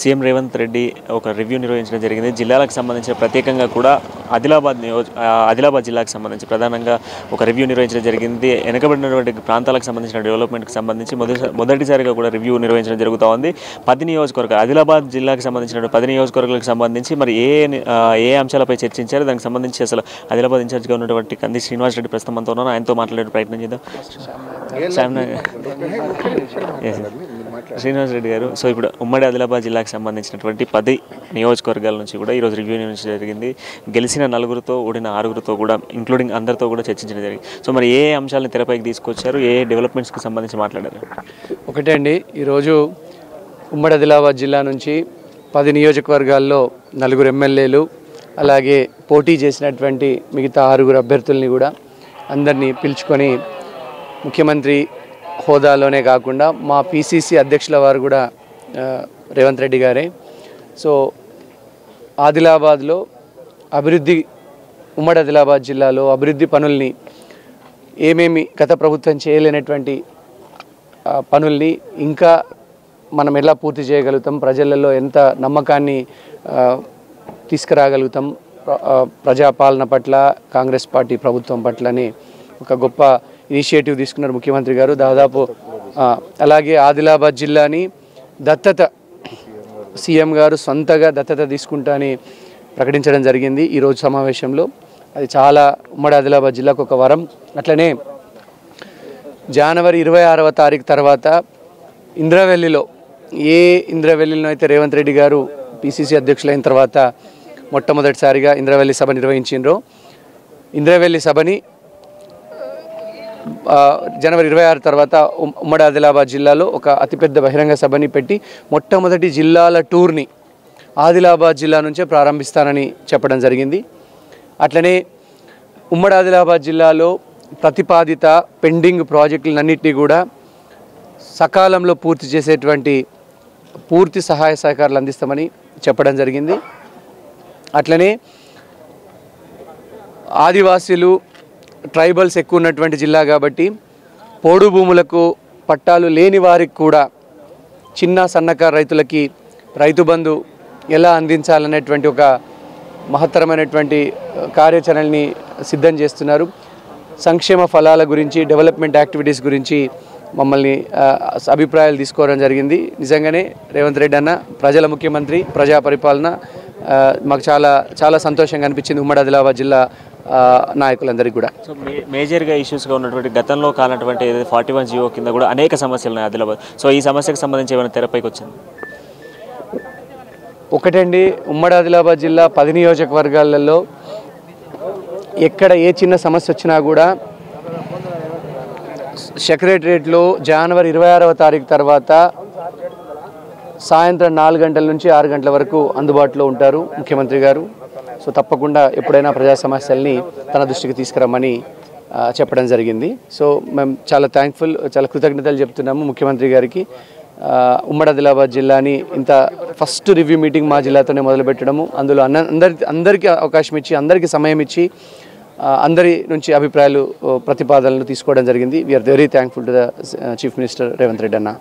CM Revanth Reddy ఒక review నిర్వహించడం జరిగింది. జిల్లాలకు సంబంధించిన ప్రత్యేకంగా కూడా ఆదిలాబాద్ నియోజ ఆదిలాబాద్ జిల్లాకు సంబంధించి ప్రధానంగా ఒక రివ్యూ నిర్వహించడం జరిగింది. వెనుకబడినటువంటి ప్రాంతాలకు సంబంధించిన డెవలప్మెంట్కి సంబంధించి మొదటి మొదటిసారిగా కూడా రివ్యూ నిర్వహించడం జరుగుతూ ఉంది. పది నియోజకవర్గాలు ఆదిలాబాద్ జిల్లాకు సంబంధించిన పది నియోజకవర్గాలకు సంబంధించి మరి ఏ ఏ అంశాలపై చర్చించారు? దానికి సంబంధించి అసలు ఆదిలాబాద్ ఇన్ఛార్జ్గా ఉన్నటువంటి కంది శ్రీనివాస్ రెడ్డి ప్రస్తుతం మనతో ఉన్నారు. ఆయనతో మాట్లాడే ప్రయత్నం చేద్దాం. శ్రీనివాస్ రెడ్డి గారు. సో ఇప్పుడు ఉమ్మడి ఆదిలాబాద్ జిల్లాకు సంబంధించినటువంటి పది నియోజకవర్గాల నుంచి కూడా ఈరోజు రివ్యూ నిర్వహించడం జరిగింది. గెలిచిన నలుగురితో ఓడిన ఆరుగురితో కూడా ఇంక్లూడింగ్ అందరితో కూడా చర్చించడం జరిగింది. సో మరి ఏ అంశాలను తెరపైకి తీసుకొచ్చారు? ఏ డెవలప్మెంట్స్కి సంబంధించి మాట్లాడారు? ఒకటే అండి. ఈరోజు ఉమ్మడి ఆదిలాబాద్ జిల్లా నుంచి పది నియోజకవర్గాల్లో నలుగురు ఎమ్మెల్యేలు అలాగే పోటీ చేసినటువంటి మిగతా ఆరుగురు అభ్యర్థుల్ని కూడా అందరినీ పిలుచుకొని ముఖ్యమంత్రి హోదాలోనే కాకుండా మా పీసీసీ అధ్యక్షుల వారు కూడా రేవంత్ రెడ్డి గారే. సో ఆదిలాబాద్లో అభివృద్ధి ఉమ్మడి ఆదిలాబాద్ జిల్లాలో అభివృద్ధి పనుల్ని ఏమేమి గత ప్రభుత్వం చేయలేనటువంటి పనుల్ని ఇంకా మనం ఎలా పూర్తి చేయగలుగుతాం ప్రజలలో ఎంత నమ్మకాన్ని తీసుకురాగలుగుతాం ప్రజాపాలన పట్ల కాంగ్రెస్ పార్టీ ప్రభుత్వం పట్లని ఒక గొప్ప ఇనిషియేటివ్ తీసుకున్నారు ముఖ్యమంత్రి గారు. దాదాపు అలాగే ఆదిలాబాద్ జిల్లాని దత్తత సీఎం గారు సొంతగా దత్తత తీసుకుంటా అని ప్రకటించడం జరిగింది ఈరోజు సమావేశంలో. అది చాలా ఉమ్మడి ఆదిలాబాద్ జిల్లాకు ఒక వరం. అట్లనే జనవరి ఇరవై ఆరవ తారీఖు తర్వాత ఇంద్రవెల్లిలో ఏ ఇంద్రవెల్లిలో అయితే రేవంత్ రెడ్డి గారు పిసిసి అధ్యక్షులైన తర్వాత మొట్టమొదటిసారిగా ఇంద్రవెల్లి సభ నిర్వహించిండ్రో ఇంద్రవెల్లి సభని జనవరి ఇరవై ఆరు తర్వాత ఉమ్- ఉమ్మడి ఆదిలాబాద్ జిల్లాలో ఒక అతిపెద్ద బహిరంగ సభని పెట్టి మొట్టమొదటి జిల్లాల టూర్ని ఆదిలాబాద్ జిల్లా నుంచే ప్రారంభిస్తానని చెప్పడం జరిగింది. అట్లనే ఉమ్మడి ఆదిలాబాద్ జిల్లాలో ప్రతిపాదిత పెండింగ్ ప్రాజెక్టులన్నింటినీ కూడా సకాలంలో పూర్తి చేసేటువంటి పూర్తి సహాయ సహకారాలు అందిస్తామని చెప్పడం జరిగింది. అట్లనే ఆదివాసీలు ట్రైబల్స్ ఎక్కువ ఉన్నటువంటి జిల్లా కాబట్టి పోడు భూములకు పట్టాలు లేని వారికి కూడా చిన్న సన్నకారు రైతులకి రైతు బంధు ఎలా అందించాలనేటువంటి ఒక మహత్తరమైనటువంటి కార్యాచరణని సిద్ధం చేస్తున్నారు. సంక్షేమ ఫలాల గురించి డెవలప్మెంట్ యాక్టివిటీస్ గురించి మమ్మల్ని అభిప్రాయాలు తీసుకోవడం జరిగింది. నిజంగానే రేవంత్ రెడ్డి అన్న ప్రజల ముఖ్యమంత్రి ప్రజా పరిపాలన మాకు చాలా చాలా సంతోషంగా అనిపించింది ఉమ్మడి ఆదిలాబాద్ జిల్లా నాయకులందరికీ కూడా. సో మేజర్గా ఇష్యూస్గా ఉన్నటువంటి గతంలో కానటువంటి ఏదైతే ఫార్టీ వన్ జియో కింద కూడా అనేక సమస్యలు ఉన్నాయి ఆదిలాబాద్. సో ఈ సమస్యకు సంబంధించి ఏమైనా తెరపైకి వచ్చింది? ఒకటండి ఉమ్మడి ఆదిలాబాద్ జిల్లా పది నియోజకవర్గాలలో ఎక్కడ ఏ చిన్న సమస్య వచ్చినా కూడా సెక్రటరియట్లో జనవరి ఇరవై ఆరవ తారీఖు తర్వాత సాయంత్రం నాలుగు గంటల నుంచి ఆరు గంటల వరకు అందుబాటులో ఉంటారు ముఖ్యమంత్రి గారు. సో తప్పకుండా ఎప్పుడైనా ప్రజా సమస్యల్ని తన దృష్టికి తీసుకురమ్మని చెప్పడం జరిగింది. సో మేము చాలా థ్యాంక్ఫుల్ చాలా కృతజ్ఞతలు చెప్తున్నాము ముఖ్యమంత్రి గారికి. ఉమ్మడి ఆదిలాబాద్ జిల్లాని ఇంత ఫస్ట్ రివ్యూ మీటింగ్ మా జిల్లాతోనే మొదలుపెట్టడము. అందులో అన్న అందరి అందరికీ అవకాశం ఇచ్చి అందరికీ సమయం ఇచ్చి అందరి నుంచి అభిప్రాయాలు ప్రతిపాదనలు తీసుకోవడం జరిగింది. We are very thankful to the chief minister Revanth Reddy అన్న.